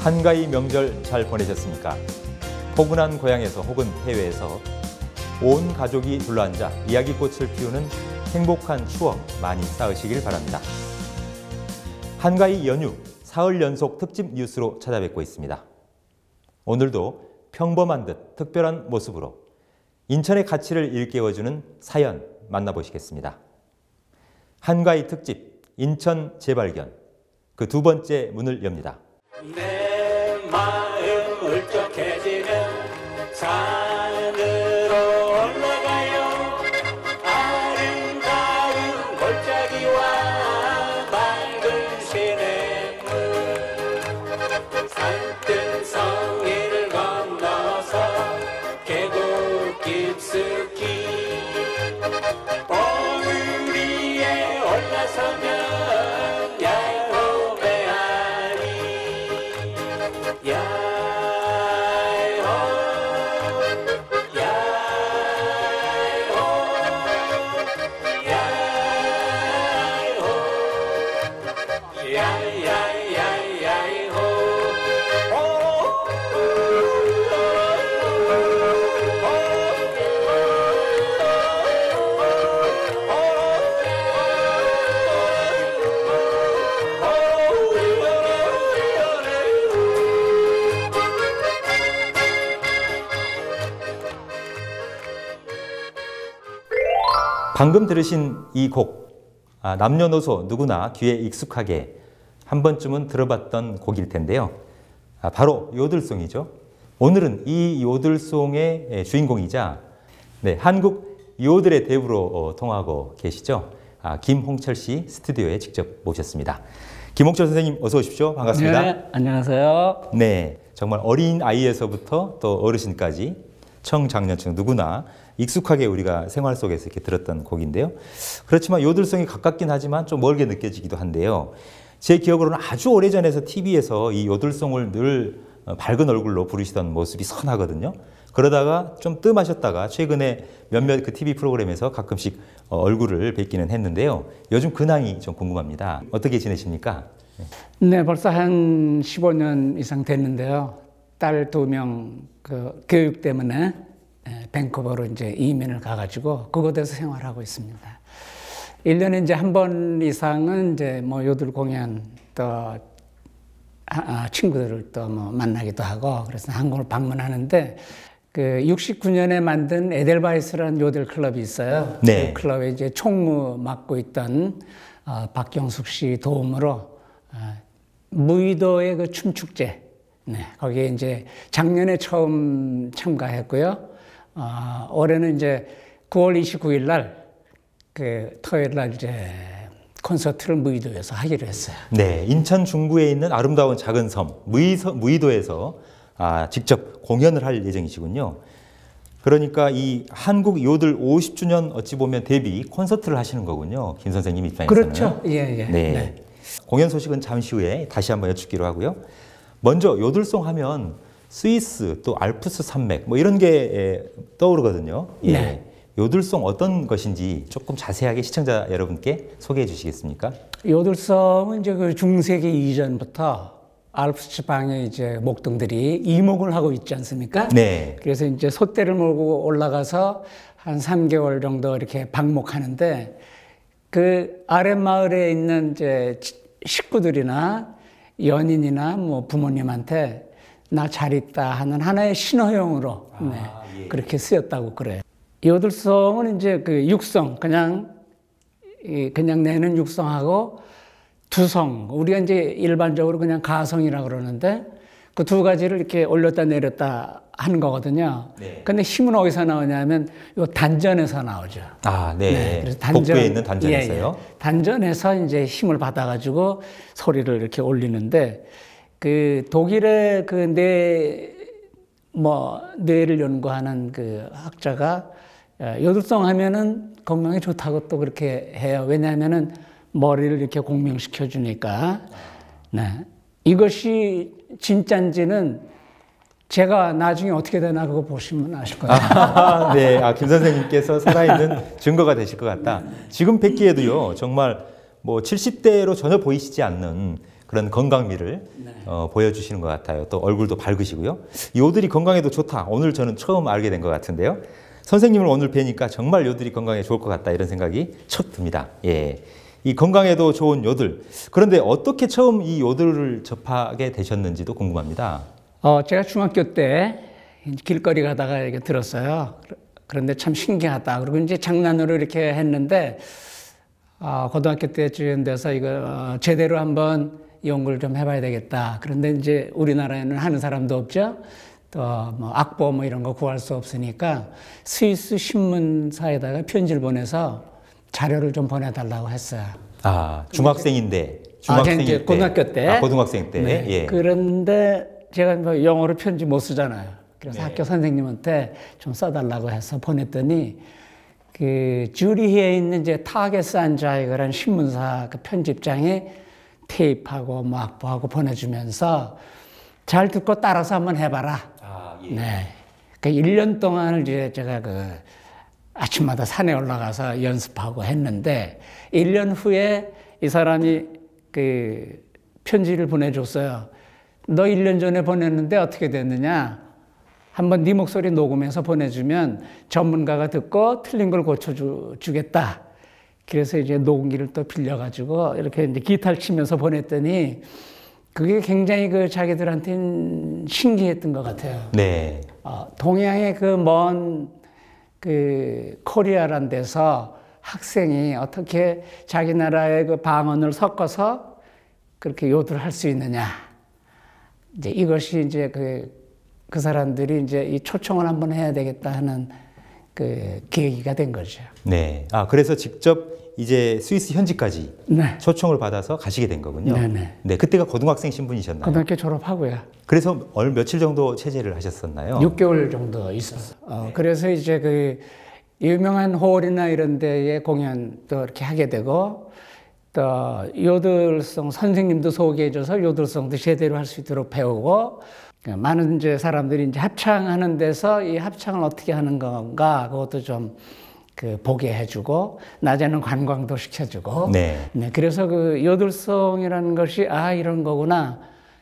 한가위 명절 잘 보내셨습니까? 포근한 고향에서 혹은 해외에서 온 가족이 둘러앉아 이야기꽃을 피우는 행복한 추억 많이 쌓으시길 바랍니다. 한가위 연휴 사흘 연속 특집 뉴스로 찾아뵙고 있습니다. 오늘도 평범한 듯 특별한 모습으로 인천의 가치를 일깨워주는 사연 만나보시겠습니다. 한가위 특집 인천 재발견 그 두 번째 문을 엽니다. 내 마음 울적해지는 산 방금 들으신 이 곡, 아, 남녀노소 누구나 귀에 익숙하게 한 번쯤은 들어봤던 곡일 텐데요. 아, 바로 요들송이죠. 오늘은 이 요들송의 예, 주인공이자 네, 한국 요들의 대부로 어, 통하고 계시죠. 아, 김홍철 씨 스튜디오에 직접 모셨습니다. 김홍철 선생님 어서 오십시오. 반갑습니다. 네, 안녕하세요. 네, 정말 어린 아이에서부터 또 어르신까지 청장년층 누구나 익숙하게 우리가 생활 속에서 이렇게 들었던 곡인데요. 그렇지만 요들성이 가깝긴 하지만 좀 멀게 느껴지기도 한데요. 제 기억으로는 아주 오래전에서 TV에서 이 요들송을 늘 어, 밝은 얼굴로 부르시던 모습이 선하거든요. 그러다가 좀 뜸하셨다가 최근에 몇몇 그 TV 프로그램에서 가끔씩 어, 얼굴을 뵙기는 했는데요. 요즘 근황이 좀 궁금합니다. 어떻게 지내십니까? 네, 벌써 한 15년 이상 됐는데요. 딸 두 명 그 교육 때문에 에, 밴쿠버로 이제 이민을 가가지고 그곳에서 생활하고 있습니다. 1년에 이제 한 번 이상은 이제 뭐 요들 공연 또 아, 아, 친구들을 또 뭐 만나기도 하고 그래서 한국을 방문하는데 그 69년에 만든 에델바이스라는 요들 클럽이 있어요. 네. 그 클럽에 이제 총무 맡고 있던 어, 박경숙 씨 도움으로 어, 무의도의 그 춤축제, 네, 거기에 이제 작년에 처음 참가했고요. 어, 올해는 이제 9월 29일 날, 그 토요일 날 이제 콘서트를 무의도에서 하기로 했어요. 네, 인천 중부에 있는 아름다운 작은 섬 무의서, 무의도에서 아, 직접 공연을 할 예정이시군요. 그러니까 이 한국 요들 50주년 어찌 보면 데뷔 콘서트를 하시는 거군요. 김 선생님 입장에서는. 그렇죠. 예, 예. 네. 네. 공연 소식은 잠시 후에 다시 한번 여쭙기로 하고요. 먼저 요들송 하면 스위스 또 알프스 산맥 뭐 이런 게 에, 떠오르거든요. 예. 네. 요들송 어떤 것인지 조금 자세하게 시청자 여러분께 소개해 주시겠습니까? 요들성은 이제 그 중세기 이전부터 알프스 지방에 이제 목동들이 이목을 하고 있지 않습니까? 네. 그래서 이제 소떼를 몰고 올라가서 한 3개월 정도 이렇게 방목하는데 그 아랫마을에 있는 이제 치- 식구들이나 연인이나 뭐 부모님한테 나 잘 있다 하는 하나의 신호용으로 네, 그렇게 쓰였다고 그래요. 요들성은 이제 그 육성 그냥 이 그냥 내는 육성하고 두성 우리가 이제 일반적으로 그냥 가성이라 그러는데 그 두 가지를 이렇게 올렸다 내렸다 하는 거거든요. 네. 근데 힘은 어디서 나오냐면 요 단전에서 나오죠. 아, 네. 그래서 복부에 있는 단전에서요. 예, 예. 단전에서 이제 힘을 받아가지고 소리를 이렇게 올리는데 그 독일의 그 뇌 뭐 뇌를 연구하는 그 학자가 어, 요들성 하면은 건강에 좋다고 또 그렇게 해요. 왜냐하면은 머리를 이렇게 공명시켜 주니까. 네. 이것이 진짠지는 제가 나중에 어떻게 되나 그거 보시면 아실 거예요. 아, 네. 아, 김 선생님께서 살아있는 증거가 되실 것 같다. 지금 뵙기에도요, 정말 뭐 70대로 전혀 보이시지 않는 그런 건강미를 네. 어, 보여주시는 것 같아요. 또 얼굴도 밝으시고요. 요들이 건강에도 좋다. 오늘 저는 처음 알게 된 것 같은데요. 선생님을 오늘 뵈니까 정말 요들이 건강에 좋을 것 같다 이런 생각이 척 듭니다. 예. 이 건강에도 좋은 요들. 그런데 어떻게 처음 이 요들을 접하게 되셨는지도 궁금합니다. 어, 제가 중학교 때 길거리 가다가 이렇게 들었어요. 그런데 참 신기하다. 그리고 이제 장난으로 이렇게 했는데, 아, 고등학교 때쯤 돼서 이거 어, 제대로 한번 연구를 좀 해봐야 되겠다. 그런데 이제 우리나라에는 하는 사람도 없죠. 또뭐 악보 뭐 이런 거 구할 수 없으니까 스위스 신문사에다가 편지를 보내서 자료를 좀 보내달라고 했어요. 아, 중학생인데. 아, 중학생 이제 고등학교 때. 아, 고등학생 때. 네. 예. 그런데 제가 뭐 영어로 편지 못 쓰잖아요. 그래서 네. 학교 선생님한테 좀 써달라고 해서 보냈더니 그 주리히에 있는 이제 타게스 안자이그라는 신문사 그 편집장이 테이프하고 뭐 악보하고 보내주면서 잘 듣고 따라서 한번 해봐라. 아, 네. 그 1년 동안을 이제 제가 그 아침마다 산에 올라가서 연습하고 했는데 1년 후에 이 사람이 그 편지를 보내줬어요. 너 1년 전에 보냈는데 어떻게 됐느냐? 한번 네 목소리 녹음해서 보내주면 전문가가 듣고 틀린 걸 고쳐주겠다. 그래서 이제 녹음기를 또 빌려가지고 이렇게 이제 기타를 치면서 보냈더니 그게 굉장히 그 자기들한테는 신기했던 것 같아요. 네. 어, 동양의 그 먼그 코리아란 데서 학생이 어떻게 자기 나라의 그 방언을 섞어서 그렇게 요들을 할수 있느냐. 이제 이것이 이제 그, 그 사람들이 이제 이 초청을 한번 해야 되겠다 하는 그 계기가 된 거죠. 네. 아, 그래서 직접 이제 스위스 현지까지 네. 초청을 받아서 가시게 된 거군요. 네네. 네, 그때가 고등학생 신분이셨나요? 고등학교 졸업하고요. 그래서 얼 며칠 정도 체제를 하셨었나요? 6개월 정도 있었어. 어, 그래서 이제 그 유명한 홀이나 이런 데에 공연도 이렇게 하게 되고 또 요들성 선생님도 소개해줘서 요들성도 제대로 할 수 있도록 배우고 그 많은 이제 사람들이 이제 합창하는 데서 이 합창을 어떻게 하는 건가 그것도 좀 그 보게 해주고 낮에는 관광도 시켜주고 네. 네, 그래서 그 요들성이라는 것이 아 이런 거구나.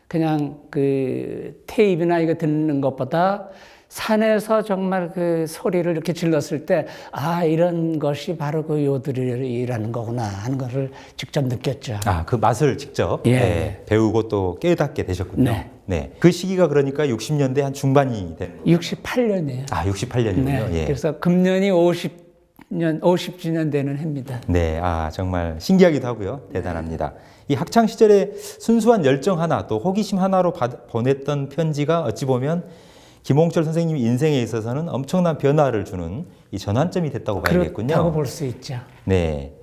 그냥 그 테이프나 이거 듣는 것보다 산에서 정말 그 소리를 이렇게 질렀을 때 아 이런 것이 바로 그 요들이라는 거구나 하는 것을 직접 느꼈죠. 아, 그 맛을 직접 예. 네, 배우고 또 깨닫게 되셨군요. 네. 네. 그 시기가 그러니까 60년대 한 중반이 된 68년이에요. 아, 68년이군요. 네. 예. 그래서 금년이 50 년 50주년 되는 해입니다. 네, 아 정말 신기하기도 하고요, 대단합니다. 이 학창 시절에 순수한 열정 하나 또 호기심 하나로 받- 보냈던 편지가 어찌 보면 김홍철 선생님 인생에 있어서는 엄청난 변화를 주는 이 전환점이 됐다고 그렇다고 봐야겠군요. 볼수 있죠. 네,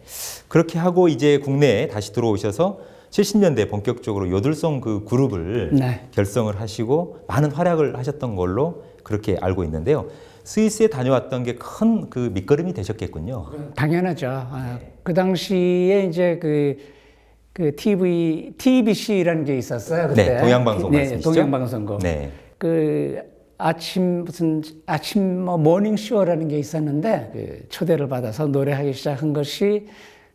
그렇게 하고 이제 국내에 다시 들어오셔서 70년대 본격적으로 요들송 그 그룹을 네. 결성을 하시고 많은 활약을 하셨던 걸로 그렇게 알고 있는데요. 스위스에 다녀왔던 게 큰 그 밑거름이 되셨겠군요. 당연하죠. 아, 그 당시에 이제 그, 그 TV, TBC라는 게 있었어요. 그때. 네, 동양방송 네? 동양방송국. 네. 그 아침 무슨 아침 뭐 모닝 쇼라는 게 있었는데 그 초대를 받아서 노래하기 시작한 것이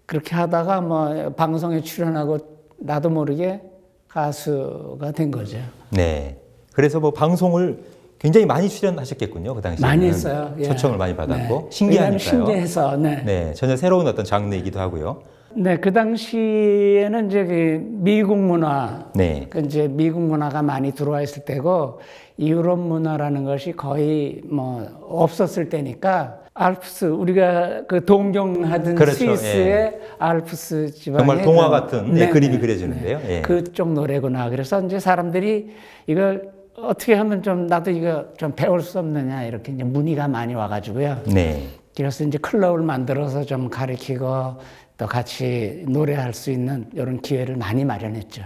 그렇게 하다가 뭐 방송에 출연하고 나도 모르게 가수가 된 거죠. 네. 그래서 뭐 방송을 굉장히 많이 출연하셨겠군요. 그 당시에 많이 했어요. 예. 초청을 많이 받았고 네. 신기하니까요. 신기해서 네. 네, 전혀 새로운 어떤 장르이기도 하고요. 네, 그 당시에는 이제 그 미국 문화, 네. 그 이제 미국 문화가 많이 들어와 있을 때고 유럽 문화라는 것이 거의 뭐 없었을 때니까 알프스 우리가 그 동경하던 그렇죠, 스위스의 알프스 지방의 정말 동화 그- 같은 네, 그림이 그려지는데요. 예. 그쪽 노래구나. 그래서 이제 사람들이 이걸 어떻게 하면 좀 나도 이거 좀 배울 수 없느냐 이렇게 이제 문의가 많이 와가지고요. 네. 그래서 이제 클럽을 만들어서 좀 가르치고 또 같이 노래할 수 있는 이런 기회를 많이 마련했죠.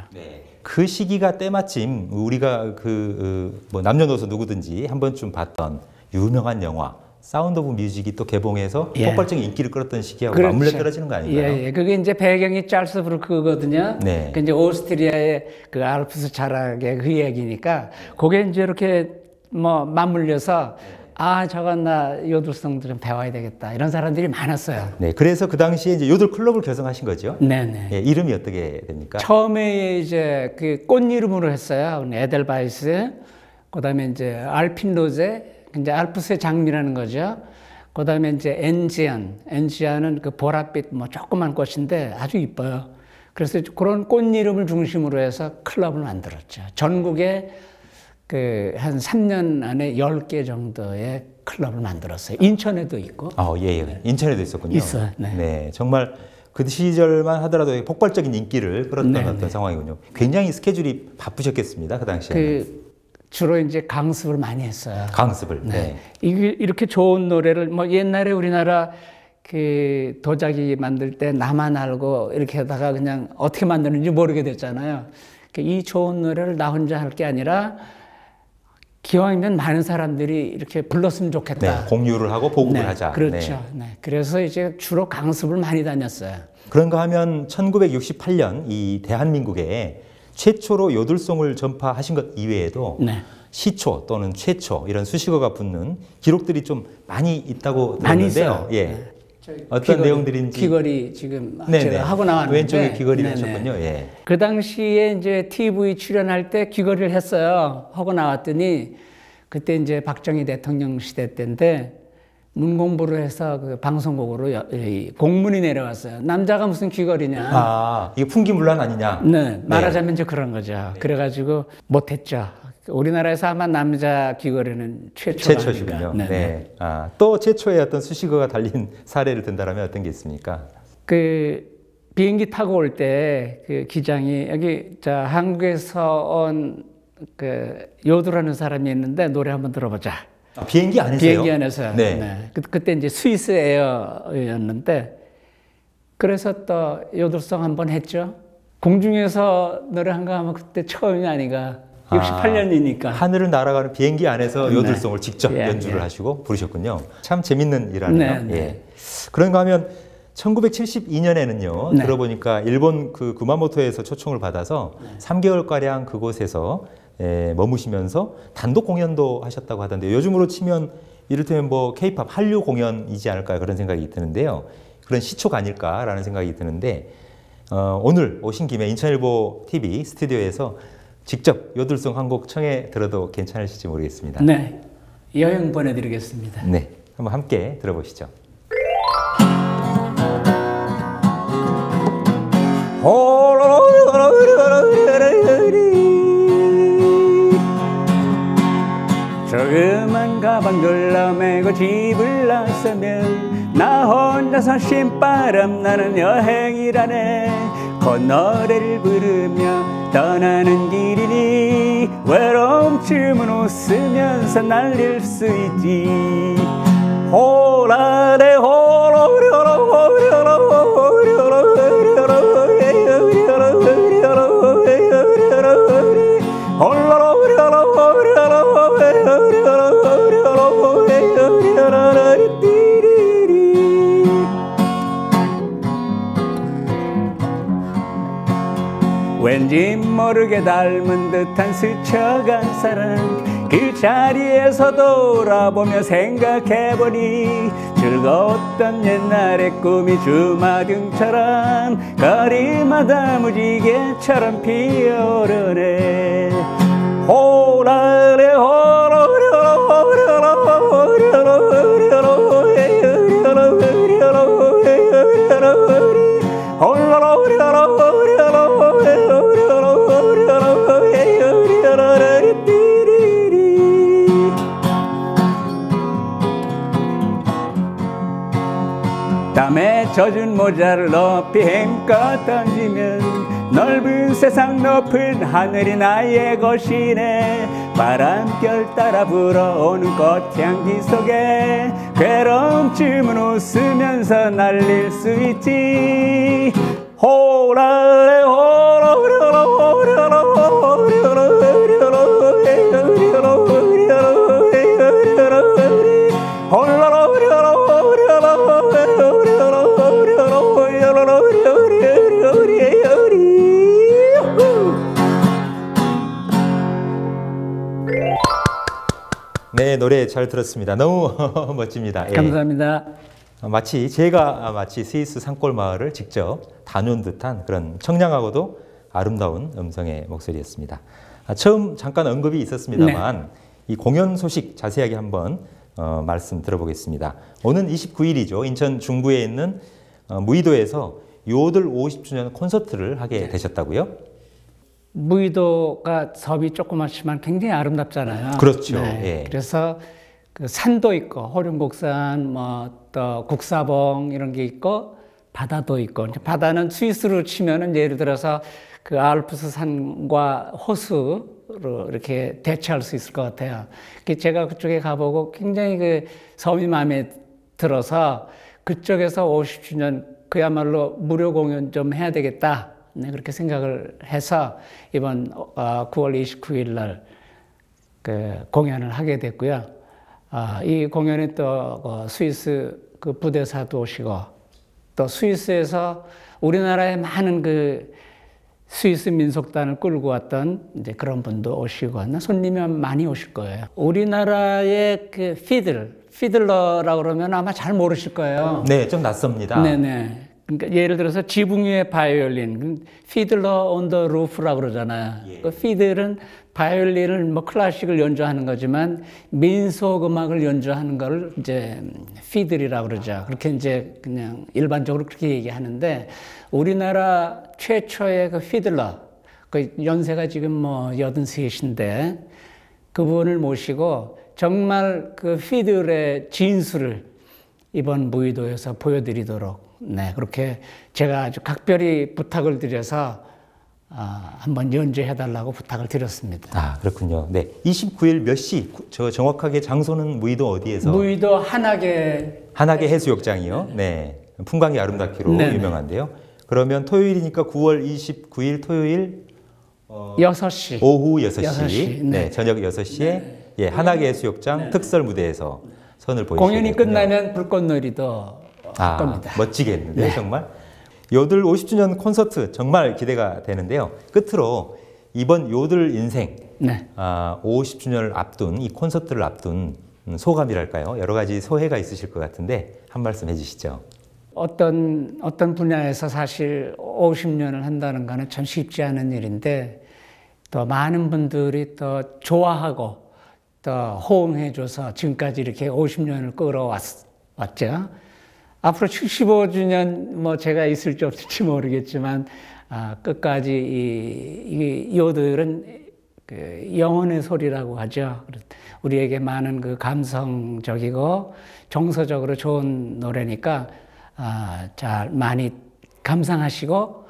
그 시기가 때마침 우리가 그 뭐 남녀노소 누구든지 한 번쯤 봤던 유명한 영화 Sound of Music이 또 개봉해서 예. 폭발적인 인기를 끌었던 시기하고 그렇죠. 맞물려 떨어지는 거 아닌가요? 예, 예. 그게 이제 배경이 잘츠부르크거든요. 네. 그 이제 오스트리아의 그 알프스 자락의 그 이야기니까 그게 이제 이렇게 뭐 맞물려서 아 저건 나 요들송도 좀 배워야 되겠다 이런 사람들이 많았어요. 네, 그래서 그 당시에 이제 요들 클럽을 결성하신 거죠. 네네. 예, 이름이 어떻게 됩니까? 처음에 이제 그 꽃 이름으로 했어요. 에델바이스. 그 다음에 이제 Alpenrose, 이제 알프스의 장미라는 거죠. 그 다음에 이제 Enzian, Enzian은 그 보랏빛 뭐 조그만 꽃인데 아주 이뻐요. 그래서 그런 꽃 이름을 중심으로 해서 클럽을 만들었죠. 전국에 그 한 3년 안에 10개 정도의 클럽을 만들었어요. 인천에도 있고. 아, 예, 예. 인천에도 있었군요. 있어요. 네. 정말 그 시절만 하더라도 폭발적인 인기를 끌었던 네, 어떤 상황이군요. 굉장히 스케줄이 바쁘셨겠습니다. 그 당시에. 그 주로 이제 강습을 많이 했어요. 강습을. 네. 이- 이렇게 좋은 노래를 뭐 옛날에 우리나라 그 도자기 만들 때 나만 알고 이렇게 하다가 그냥 어떻게 만드는지 모르게 됐잖아요. 그이 좋은 노래를 나 혼자 할 게 아니라 기왕이면 많은 사람들이 이렇게 불렀으면 네, 좋겠다. 공유를 하고 보급을 네, 하자. 그렇죠. 네. 네. 그래서 이제 주로 강습을 많이 다녔어요. 그런가 하면 1968년 이 대한민국에 최초로 요들송을 전파하신 것 이외에도 네. 시초 또는 최초 이런 수식어가 붙는 기록들이 좀 많이 있다고 들었는데요. 예. 네. 어떤 귀걸이, 내용들인지 귀걸이 지금 네네. 제가 하고 나왔는데 왼쪽에 귀걸이를 네네. 하셨군요. 예. 그 당시에 이제 TV 출연할 때 귀걸이를 했어요. 하고 나왔더니 그때 이제 박정희 대통령 시대 때인데 문 공부를 해서 그 방송국으로 여- 이 공문이 내려왔어요. 남자가 무슨 귀걸이냐. 아, 이게 풍기문란 아니냐? 네, 말하자면 이제 그런 거죠. 네. 그래가지고 못했죠. 우리나라에서 아마 남자 귀걸이는 최초가 최초시군요. 아닌가. 네. 네. 아, 또 최초의 어떤 수식어가 달린 사례를 든다면 어떤 게 있습니까? 그 비행기 타고 올 때 그 기장이 여기 자 한국에서 온 그 요두라는 사람이 있는데 노래 한번 들어보자. 아, 비행기 안에서요? 비행기 안에서. 네. 네. 그, 그때 이제 스위스 에어였는데 그래서 또 요들송 한번 했죠. 공중에서 노래한 거 하면 그때 처음이 아니가 68년이니까. 하늘을 날아가는 비행기 안에서 네. 요들송을 직접 예, 연주를 예. 하시고 부르셨군요. 참 재밌는 일하네요. 네, 네. 예. 그런가 하면 1972년에는요. 네. 들어보니까 일본 그 구마모토에서 초청을 받아서 3개월 가량 그곳에서 예, 머무시면서 단독 공연도 하셨다고 하던데 요즘으로 치면 이를테면 뭐 케이팝 한류 공연이지 않을까 그런 생각이 드는데요. 그런 시초가 아닐까라는 생각이 드는데 어, 오늘 오신 김에 인천일보 TV 스튜디오에서 직접 요들송 한 곡 청해 들어도 괜찮으실지 모르겠습니다. 네. 여행 보내드리겠습니다. 네, 한번 함께 들어보시죠. 조 가방 둘러매고 집을 나서면 나 혼자서 신바람 나는 여행이라네. 콧노래를 부르며 떠나는 길이니 외로움쯤은 웃으면서 날릴 수 있지. 호라레 호 왠지 모르게 닮은 듯한 스쳐간 사랑. 그 자리에서 돌아보며 생각해보니 즐거웠던 옛날의 꿈이 주마등처럼 거리마다 무지개처럼 피어오르네. 호라레 호 젖은 모자를 높이 힘껏 던지면 넓은 세상 높은 하늘이 나의 것이네. 바람결 따라 불어오는 꽃향기 속에 괴로움쯤은 웃으면서 날릴 수 있지. 호라레 호로 네, 노래 네, 잘 들었습니다. 너무 멋집니다. 예. 감사합니다. 어, 마치 제가 마치 스위스 산골 마을을 직접 다녀온 듯한 그런 청량하고도 아름다운 음성의 목소리였습니다. 아, 처음 잠깐 언급이 있었습니다만 이 공연 소식 자세하게 한번 어, 말씀 들어보겠습니다. 오는 29일이죠. 인천 중구에 있는 어, 무의도에서 요들 50주년 콘서트를 하게 되셨다고요? 무의도가 섬이 조그맣지만 굉장히 아름답잖아요. 그렇죠. 예. 그래서 그 산도 있고 호륜곡산, 뭐 또 국사봉 이런 게 있고 바다도 있고 바다는 스위스로 치면은 예를 들어서 그 알프스 산과 호수로 이렇게 대체할 수 있을 것 같아요. 그 제가 그쪽에 가보고 굉장히 그 섬이 마음에 들어서 그쪽에서 50주년 그야말로 무료 공연 좀 해야 되겠다. 네, 그렇게 생각을 해서 이번 어, 9월 29일 날 그 공연을 하게 됐고요. 아, 이 공연에 또 어, 스위스 그 부대사도 오시고 또 스위스에서 우리나라에 많은 그 스위스 민속단을 끌고 왔던 이제 그런 분도 오시고 손님이 많이 오실 거예요. 우리나라의 그 fiddle, fiddler라고 그러면 아마 잘 모르실 거예요. 네, 좀 낯섭니다. 네네. 그러니까 예를 들어서 지붕 위에 바이올린, Fiddler on the Roof라고 그러잖아요. 그 fiddle은 바이올린을 뭐 클래식을 연주하는 거지만 민속 음악을 연주하는 걸 이제 fiddle이라고 그러죠. 그렇게 이제 그냥 일반적으로 그렇게 얘기하는데 우리나라 최초의 그 fiddler, 그 연세가 지금 뭐 83인데 그분을 모시고 정말 그 fiddle의 진수를 이번 무의도에서 보여드리도록 네 그렇게 제가 아주 각별히 부탁을 드려서 아, 한번 연주해 달라고 부탁을 드렸습니다. 아, 그렇군요. 네. 29일 몇 시? 저 정확하게 장소는 무의도 어디에서? 무의도 한악의 한악의 해수욕장이요. 네. 풍광이 아름답기로 네네. 유명한데요. 그러면 토요일이니까 9월 29일 토요일 어, 6시 오후 6시, 여섯 시, 네. 네. 저녁 6시에 예, 한악의 해수욕장 특설 무대에서 선을 보이시게 공연이. 끝나면 불꽃놀이도 할 아, 겁니다. 멋지겠는데요, 네. 정말. 요들 50주년 콘서트 정말 기대가 되는데요. 끝으로 이번 요들 인생 네. 아, 50주년을 앞둔 이 콘서트를 앞둔 음, 소감이랄까요? 여러 가지 소회가 있으실 것 같은데 한 말씀 해주시죠. 어떤 어떤 분야에서 사실 50년을 한다는 거는 참 쉽지 않은 일인데 또 많은 분들이 또 좋아하고 또 호응해줘서 지금까지 이렇게 50년을 끌어왔죠. 앞으로 75주년 뭐 제가 있을지 없을지 모르겠지만 아, 끝까지 이, 이 요들은 그 영혼의 소리라고 하죠. 우리에게 많은 그 감성적이고 정서적으로 좋은 노래니까 아, 잘 많이 감상하시고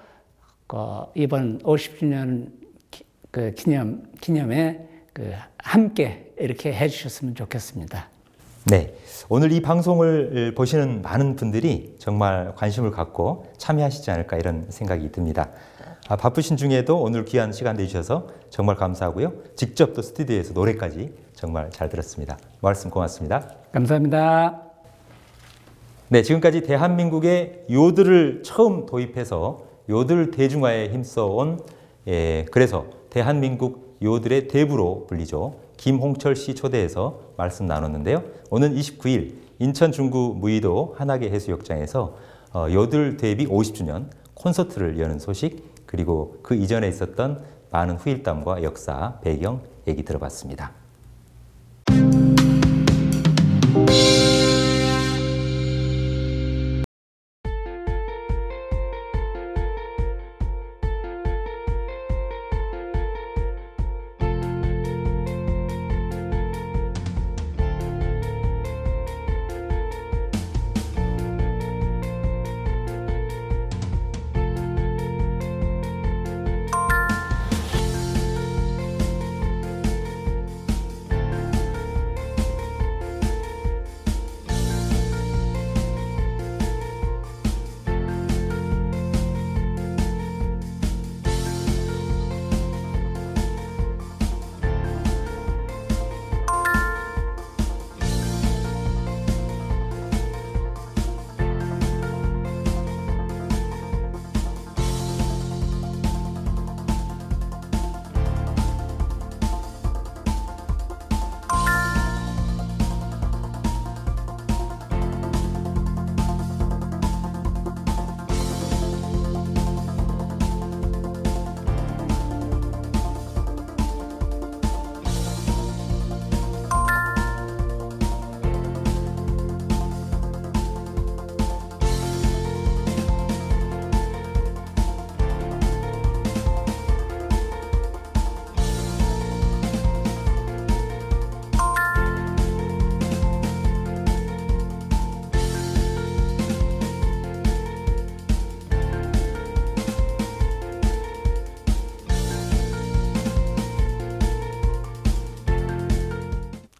그 이번 50주년 기, 그 기념 기념에 그 함께 이렇게 해주셨으면 좋겠습니다. 네. 오늘 이 방송을 보시는 많은 분들이 정말 관심을 갖고 참여하시지 않을까 이런 생각이 듭니다. 아, 바쁘신 중에도 오늘 귀한 시간 내주셔서 정말 감사하고요. 직접 또 스튜디오에서 노래까지 정말 잘 들었습니다. 말씀 고맙습니다. 감사합니다. 네, 지금까지 대한민국의 요들을 처음 도입해서 요들 대중화에 힘써온 예, 그래서 대한민국 요들의 대부로 불리죠. 김홍철 씨 초대해서 말씀 나눴는데요. 오는 29일 인천 중구 무의도 한악의 해수욕장에서 어, 요들 데뷔 50주년 콘서트를 여는 소식 그리고 그 이전에 있었던 많은 후일담과 역사, 배경 얘기 들어봤습니다.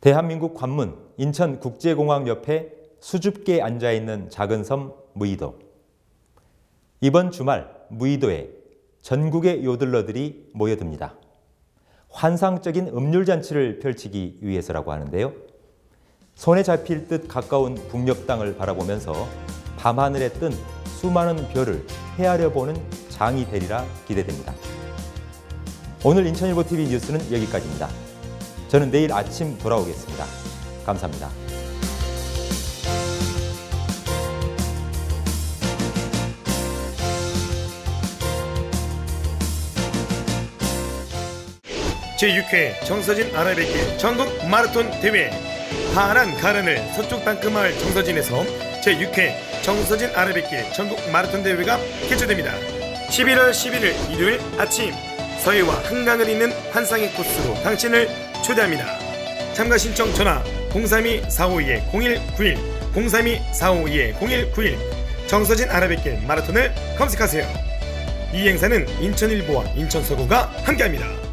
대한민국 관문 인천국제공항 옆에 수줍게 앉아 있는 작은 섬 무이도. 이번 주말 무이도에 전국의 요들러들이 모여듭니다. 환상적인 음률 잔치를 펼치기 위해서라고 하는데요. 손에 잡힐 듯 가까운 북녘 땅을 바라보면서 밤하늘에 뜬 수많은 별을 헤아려 보는 장이 되리라 기대됩니다. 오늘 인천일보 TV 뉴스는 여기까지입니다. 저는 내일 아침 돌아오겠습니다. 감사합니다. 제6회 정서진 아라뱃길 전국 마라톤 대회 파란 가른을 서쪽 땅끝마을 정서진에서 제6회 정서진 아라뱃길 전국 마라톤 대회가 개최됩니다. 11월 11일 일요일 아침 서해와 한강을 잇는 환상의 코스로 당신을 초대합니다. 참가 신청 전화 032-452-0191 032-452-0191 정서진 아라뱃길 마라톤을 검색하세요. 이 행사는 인천일보와 인천서구가 함께합니다.